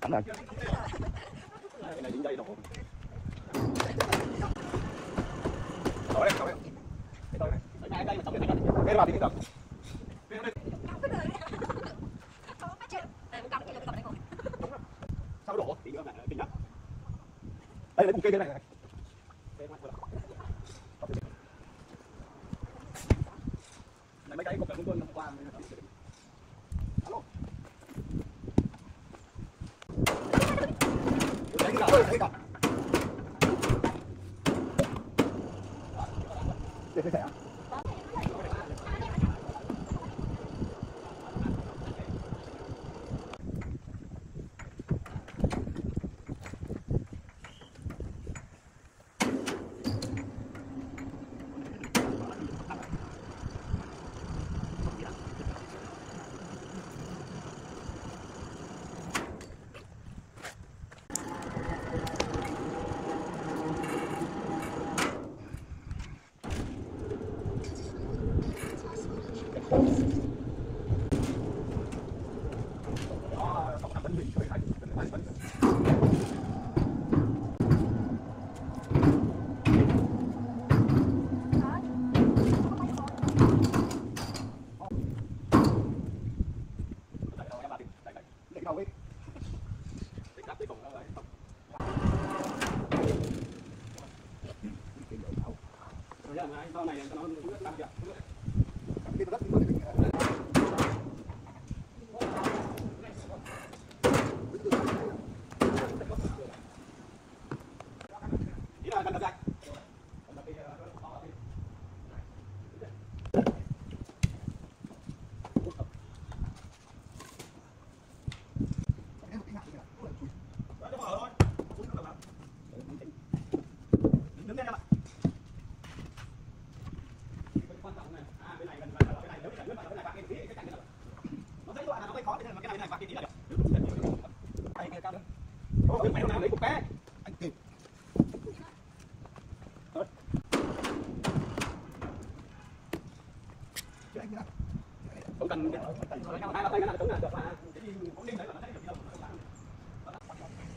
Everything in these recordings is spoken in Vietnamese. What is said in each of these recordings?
Cảm ơn. Cái này dính dây đồ. Đó đấy, đó đấy. Cái đó này. Cái này tổng cái này. Cái đó đi cái đó. Đây lấy một cây thế này này. cháy của cả công quân qua. Alo. Cháy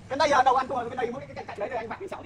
cái đây giờ đầu anh tôi bên đây muốn cái cạnh đấy anh vặn cái chậu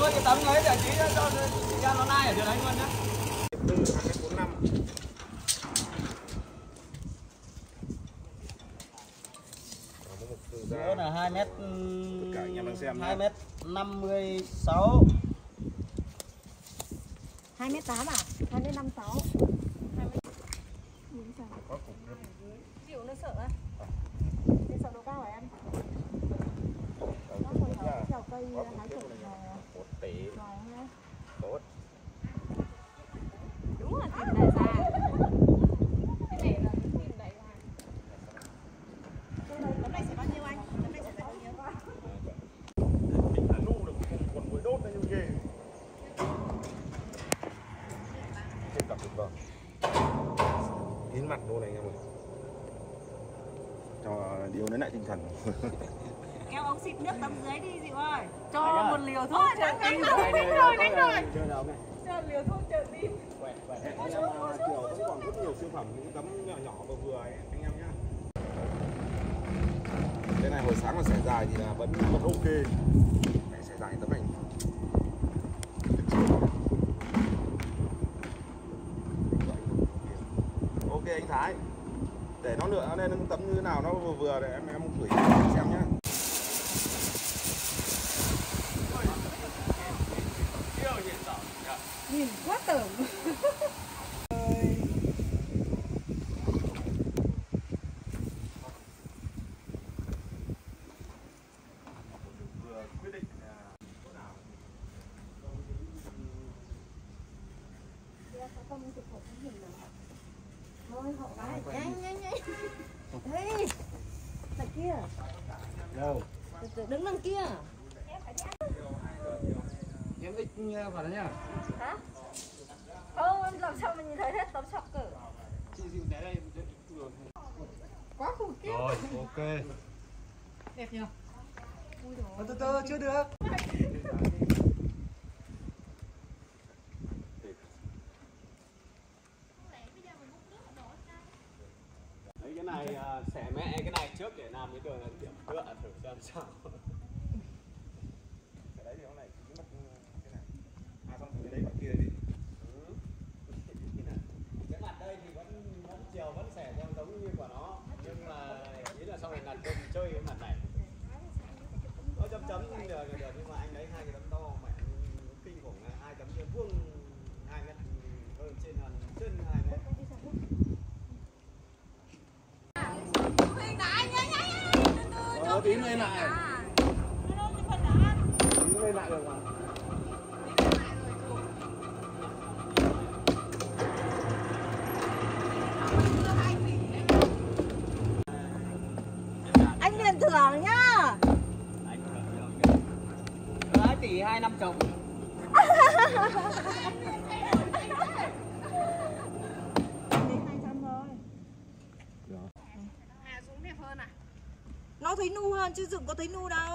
Luôn cái tấm ấy để tí cho cho nó nai ở chỗ đấy luôn nhá. tư hai mét bốn năm từ ra là 2 mét Tất cả anh em đang xem nhé. 2 mét 56 2 mét 8 à? 2 mét 56 có cục nước Chịu nó sợ á Thế sợ độ cao hả em? Nó hồi hở trèo cây hái trộm nhá tốt Đúng là tìm đại gia. Cái này là tìm đại gia. Tấm này sẽ bao nhiêu anh? Tấm này sẽ bao nhiêu? mình đã nu được còn mũi đốt như ghê trên cặp được vâng kín mặt luôn này anh em ơi. Cho điều lấy lại tinh thần Em ông xịt nước tắm dưới đi dịu ơi Cho một liều thuốc trợ tim Đánh rồi, đánh rồi. Chơi đâu mẹ. Liều thuốc trợ tim Em kiểu chiều vẫn còn rất nhiều siêu phẩm những tấm nhỏ nhỏ vừa. Vừa. Ấy, anh em nhá. Cái này hồi sáng mà xẻ dài thì là vẫn vẫn ok này xẻ dài tấm này ok anh Thái để nó lựa nên lên tấm như thế nào nó vừa. Vừa để em em gửi cho anh xem nhá Nhìn quá tưởng vừa quyết định là chỗ nào Thôi họ cái Nhanh nhanh nhanh Ê Đằng kia Đâu? Từ từ đứng đằng kia Em ít vào đó nhá. Hả? Ô em làm sao mà nhìn thấy hết tấm sọc cử Chị dịu té đây. Quá khủng khiếp Rồi, ok. Đẹp dồi Từ từ chưa được. Đấy cái này à, xẻ mẹ cái này trước để làm cái đường điểm tựa thử xem sao. cái đấy thì nó này kín mặt cái này à xong cái đấy mặt kia đi Ừ. cái mặt đây thì vẫn vẫn chiều vẫn xẻ theo giống như của nó nhưng mà ý là sau này là cùng chơi cái mặt này nó chấm chấm cũng được được nhưng mà anh lấy hai cái tấm to mẹ kinh khủng này hai tấm kia vuông hai mét hơn trên hơn trên hai mét Ờ, tí lên lại. Tí lên lại được mà. Anh liền thưởng nhá Anh Đấy, tỷ hai năm chồng. Nó thấy nu hơn chứ Dượng có thấy nu đâu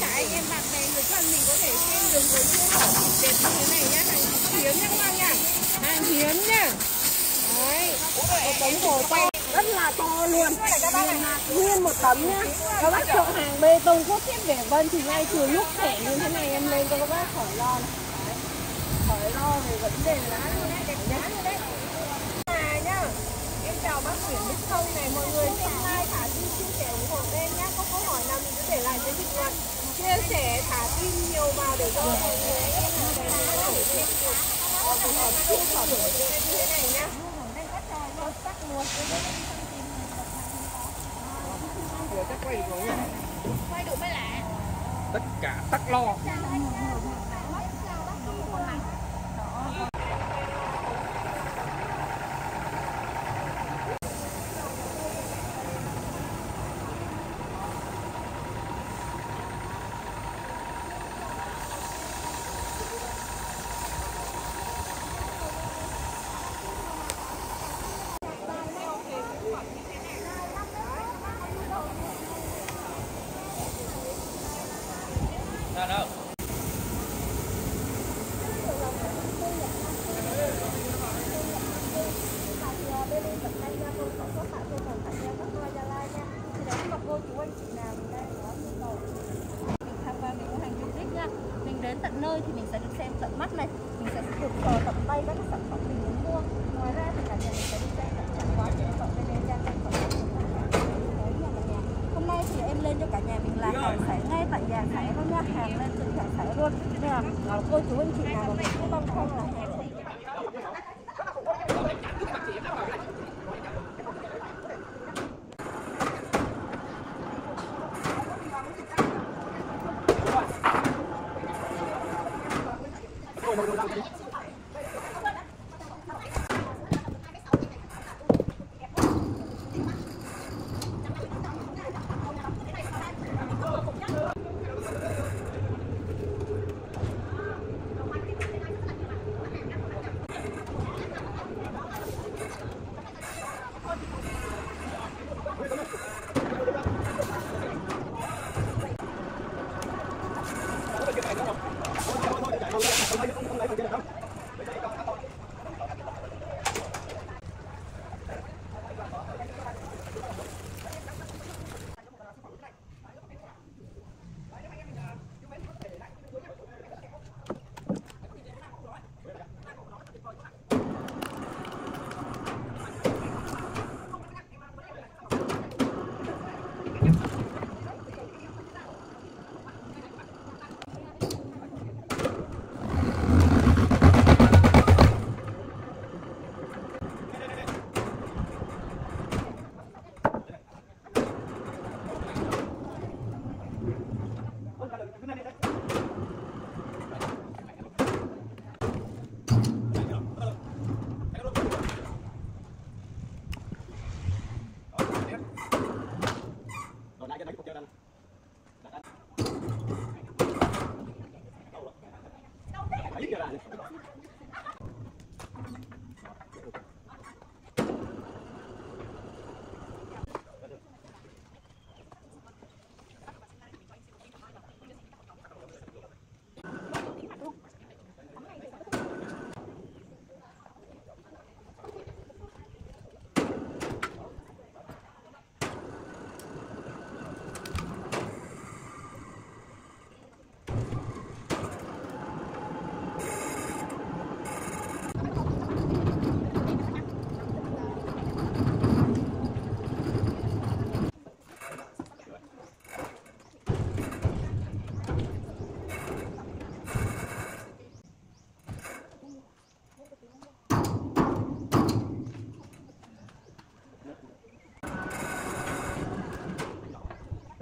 cái em bạn này người thân mình có thể xem đường với chỗ hổ đẹp như thế này nhá. Hàng hiếm nhá các bạn nhá. Hàng hiếm nhá đấy. Một tấm hổ to rất là to luôn. Nguyên một tấm nhá. Các bác chọn hàng bê tông cốt thép vẻ vân thì ngay từ lúc thẻ như thế này em lên cho các bác khỏi lo khỏi lo về vấn đề là luôn đấy đẹp nhá luôn đấy à nhá. Em chào bác Nguyễn Đức Thông này. Mọi người xem like thả tim chia sẻ ủng hộ em nhá. Có câu hỏi nào mình cứ để lại dưới bình luận chia sẻ thả tin nhiều vào để cho mọi người em có thể thêm được sản phẩm siêu phẩm như thế này nhá quay đủ mới lạ tất cả tắc lo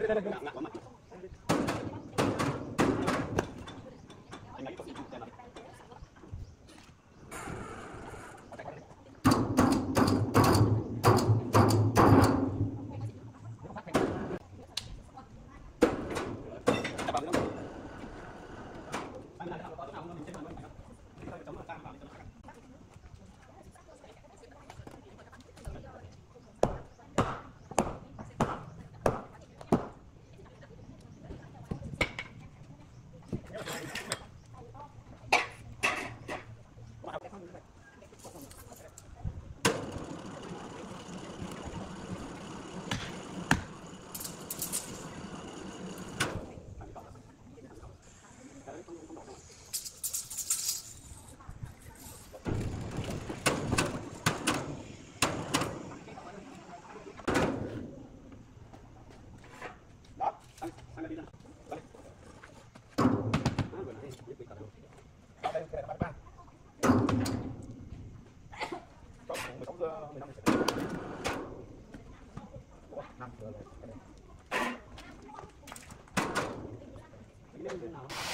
Tadi. Chưa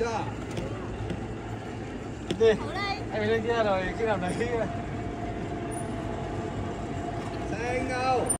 giờ chưa? Đi. Anh phải lên kia rồi khi nào đấy. Xe anh đâu?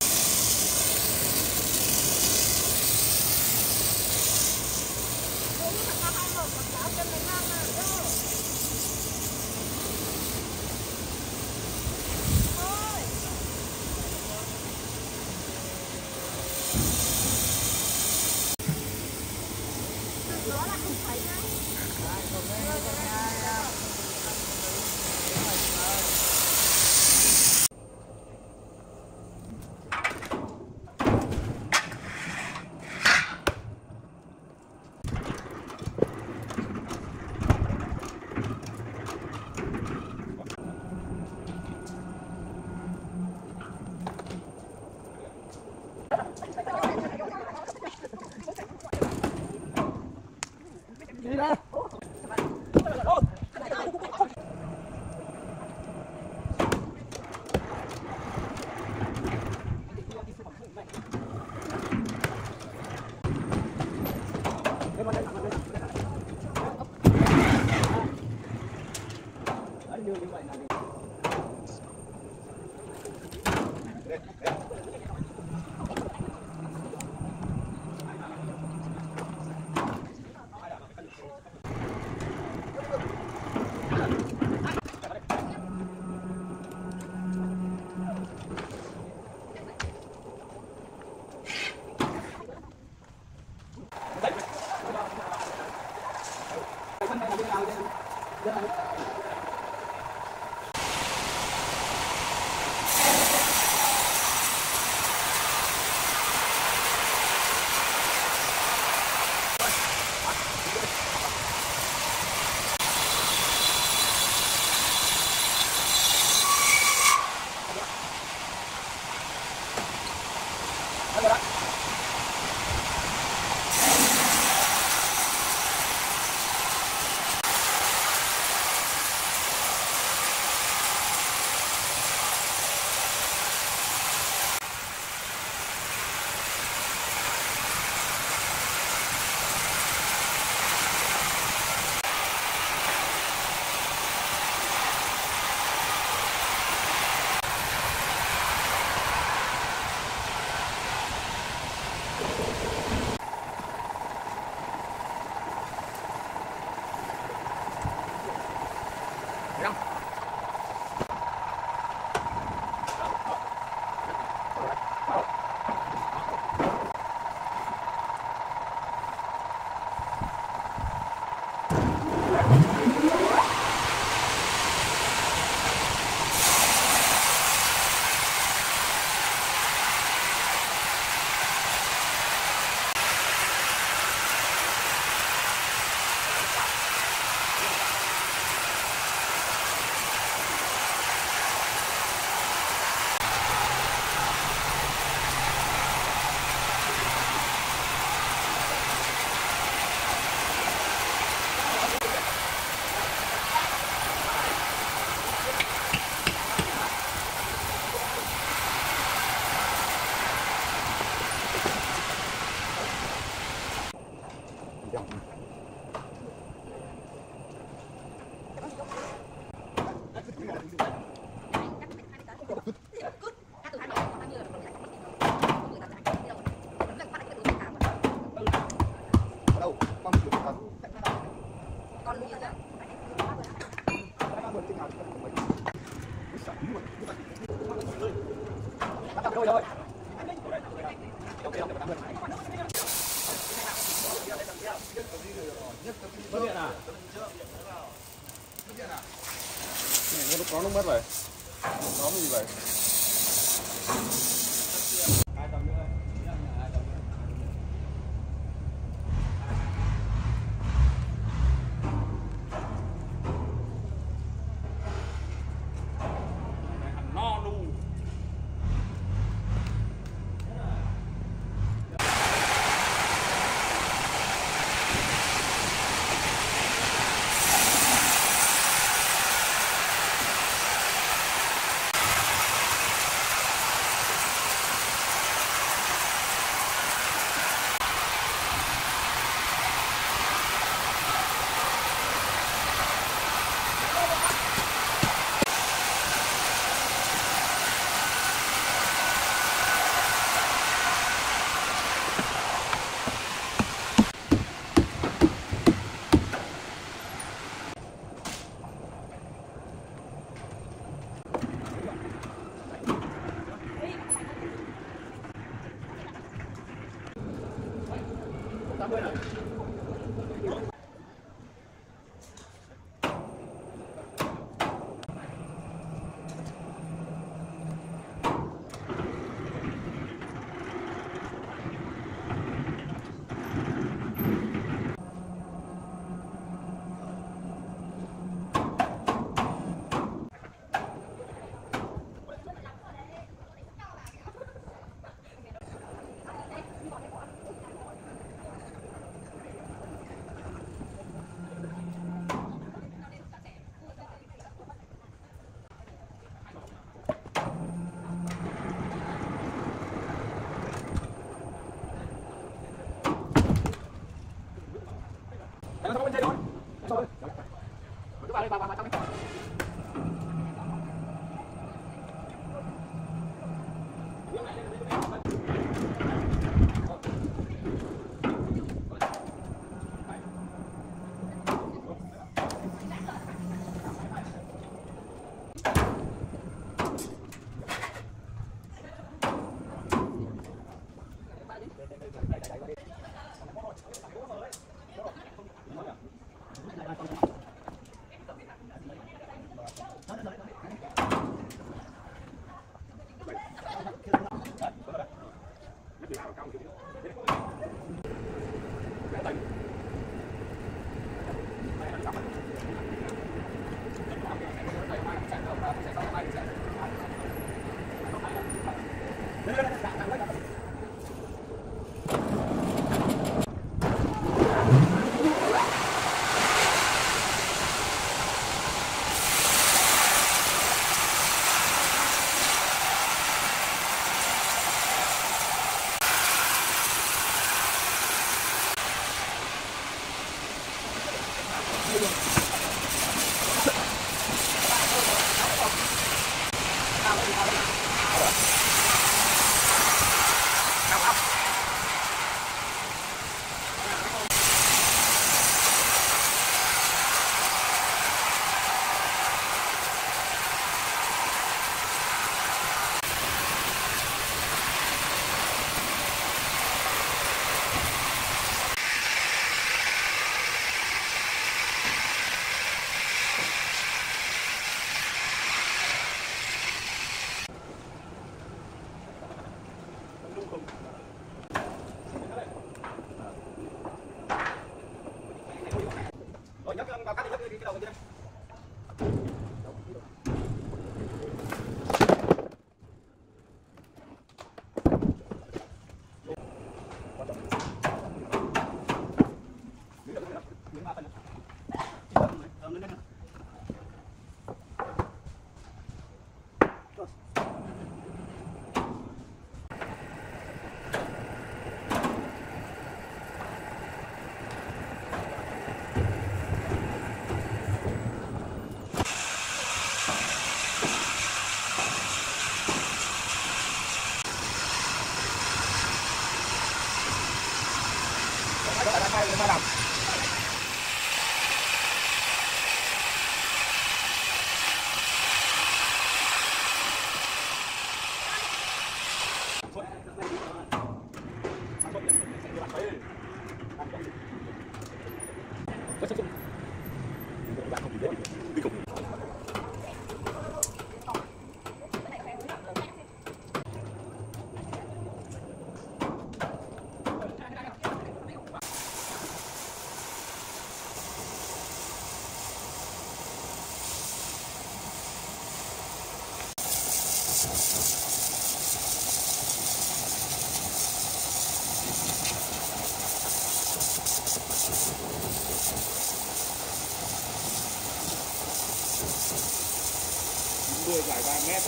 Mét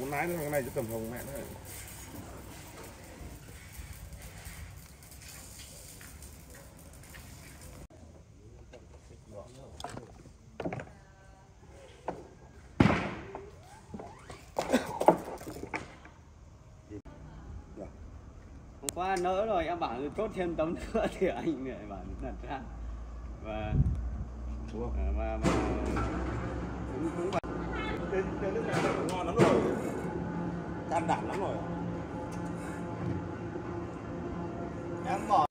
muốn lái cái này cho tầm hồng mẹ nữa. Qua nỡ rồi. Em bảo là chốt thêm tấm nữa thì anh lại bảo đặt ra. Và và và, và cũng cũng bảo trên trên nước này ngon lắm rồi. Can đảm lắm rồi. Em bỏ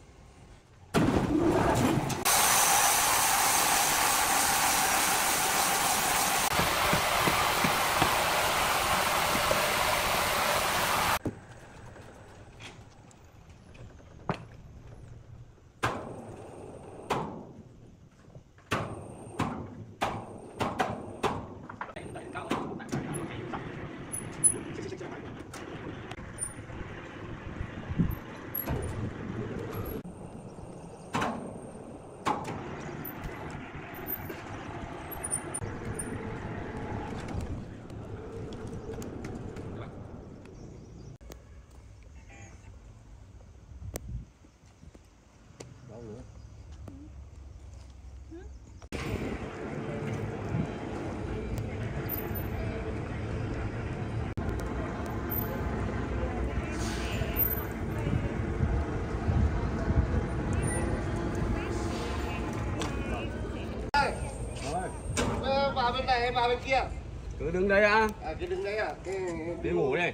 vào bên này hay vào bên kia. Cứ đứng đây á à cứ đứng đấy à? Cái đi ngủ đi.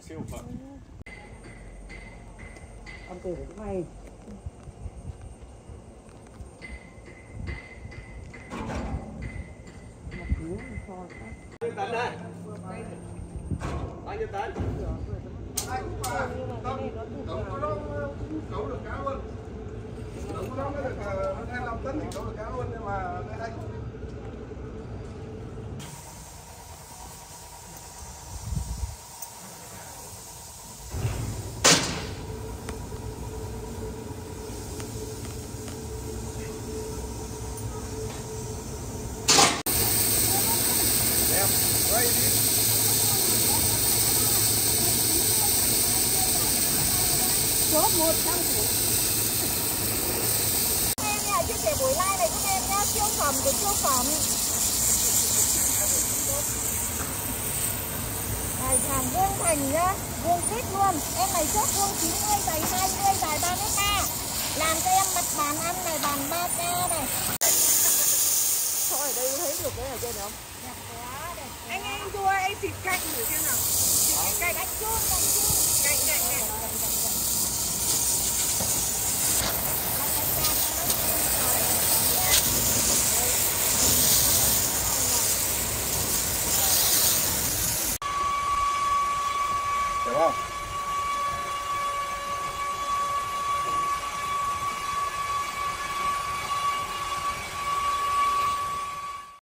Siêu phẩm Con tử mày nhiêu bao nhiêu tấn cấu có đó cấu được cá luôn cấu có đó mới được hơn 25 tấn thì cấu được cá luôn nhưng mà cái anh em quay đi chốt một trăm củ em nha chia sẻ buổi live này giúp em nhá siêu phẩm của siêu phẩm này hàng vuông thành nhá vuông vít luôn em này chốt vuông 90 dày 20 dài 3 mét ba làm cho em mặt bàn ăn này bàn 3 k này Thôi ở đây thấy được ở trên không? đẹp quá đẹp quá. Anh anh thua anh xịt cạnh thử xem nào Xịt cạnh cạnh đánh chun đánh chun Cạnh cạnh